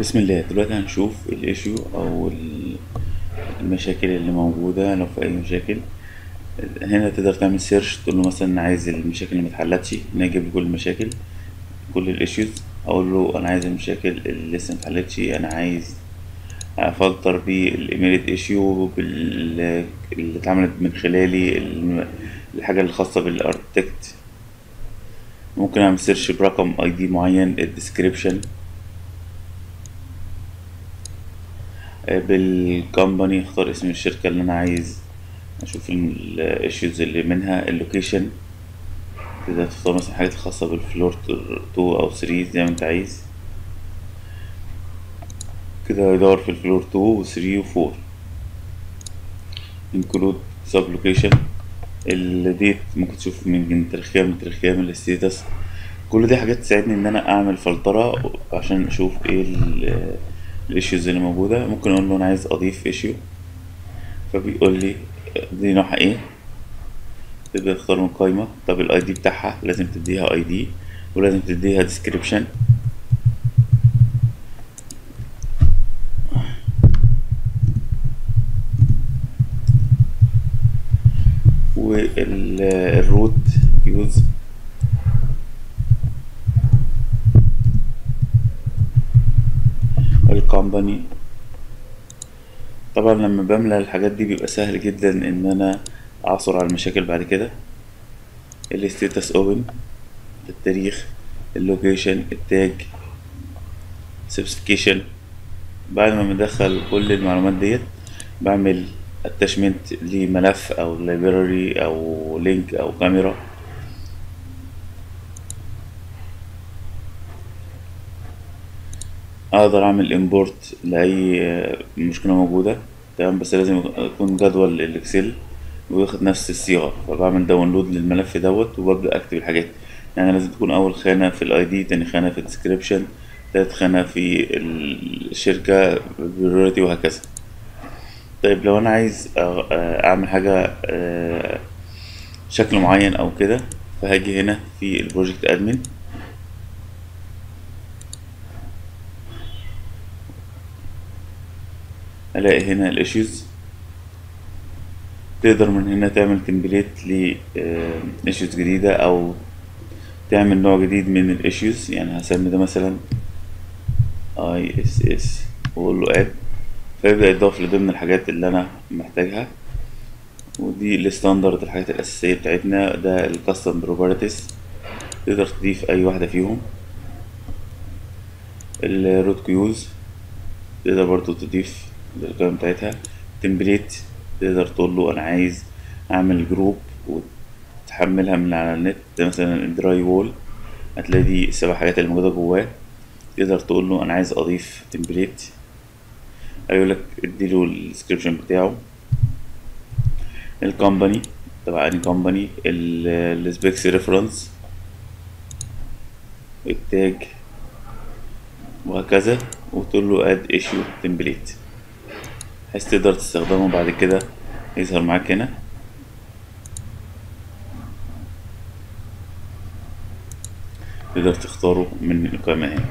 بسم الله. دلوقتي هنشوف ال issue أو ال- المشاكل اللي موجودة لو في أي مشاكل. هنا تقدر تعمل search تقول له مثلا عايز المشاكل اللي متحلتش هنا يجيب كل المشاكل كل ال issues أقول له أنا عايز المشاكل اللي لسه متحلتش أنا عايز أفلتر بالايميليت issue بال اللي اتعملت من خلالي الحاجة الخاصة بال architect ممكن أعمل search برقم ID معين ال description. بال company اختار اسم الشركة اللي أنا عايز أشوف ال issues اللي منها. ال location تقدر تختار مثلا حاجات خاصة بال floor 2 أو 3 زي ما أنت عايز. كده هيدور في ال floor 2 و 3 و 4 include sub location ال date ممكن تشوف من تاريخ كام من تاريخ كام ال status كل دي حاجات تساعدني إن أنا أعمل فلترة عشان أشوف إيه ال issues اللي موجودة. ممكن أقول له أنا عايز أضيف issue فبيقول لي دي نوعها إيه؟ تقدر تختار من قائمة طب ال ID بتاعها لازم تديها ID ولازم تديها description وال root cause ال company. طبعا لما بملى الحاجات دي بيبقى سهل جدا إن أنا أعثر على المشاكل بعد كده. ال status open التاريخ ال location ال tag specification بعد ما بدخل كل المعلومات ديت بعمل attachment لملف أو library أو link أو كاميرا أقدر أعمل import لأي مشكلة موجودة تمام؟ بس لازم يكون جدول ال Excel وياخد نفس الصيغه فبعمل download للملف دوت وببدأ أكتب الحاجات. يعني لازم تكون أول خانة في ال ID تاني خانة في ال description تالت خانة في الشركة priority وهكذا. طيب لو أنا عايز أعمل حاجة شكل معين أو كده فهاجي هنا في ال project admin ألاقي هنا ال issues تقدر من هنا تعمل template ل issues جديدة أو تعمل نوع جديد من ال issues يعني هسمي ده مثلا ISS وأقول له add فيبدأ يضاف لضمن الحاجات اللي أنا محتاجها. ودي ال standard الحاجات الأساسية بتاعتنا. ده ال custom properties تقدر تضيف أي واحدة فيهم. ال root cause تقدر برضو تضيف القائمة بتاعتها. template تقدر تقول له أنا عايز أعمل group وتحملها من على النت. ده مثلا ال drywall هتلاقي دي السبع حاجات اللي موجودة جواه. تقدر تقول له أنا عايز أضيف template هيقول لك اديله ال description بتاعه. ال company تبع any company ال specs reference ال tag وهكذا. وتقول له add issue template بحيث تقدر تستخدمه بعد كده يظهر معاك هنا. تقدر تختاره من القائمة هنا.